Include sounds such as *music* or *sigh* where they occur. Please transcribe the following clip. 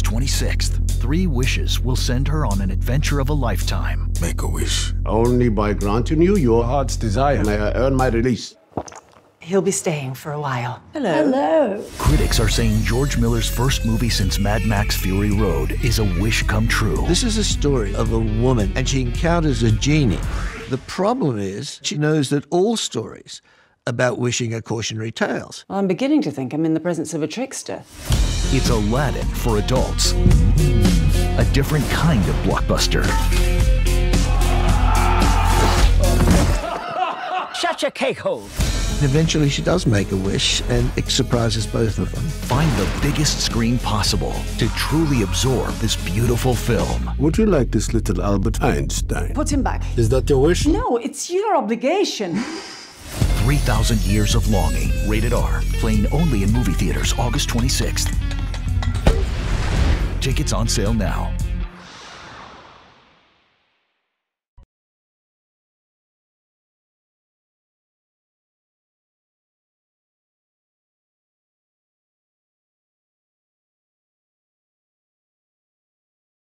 26th, three wishes will send her on an adventure of a lifetime. Make a wish. Only by granting you your Heart's desire. may I earn my release. He'll be staying for a while. Hello. Hello. Critics are saying George Miller's first movie since Mad Max Fury Road is a wish come true. This is a story of a woman and she encounters a genie. The problem is she knows that all stories about wishing are cautionary tales. I'm beginning to think I'm in the presence of a trickster. It's Aladdin for adults. A different kind of blockbuster. Shut your cake hole. Eventually she does make a wish and it surprises both of them. Find the biggest screen possible to truly absorb this beautiful film. Would you like this little Albert Einstein? Put him back. Is that your wish? No, it's your obligation. *laughs* 3,000 Years of Longing. Rated R. Playing only in movie theaters August 26th. Tickets on sale now.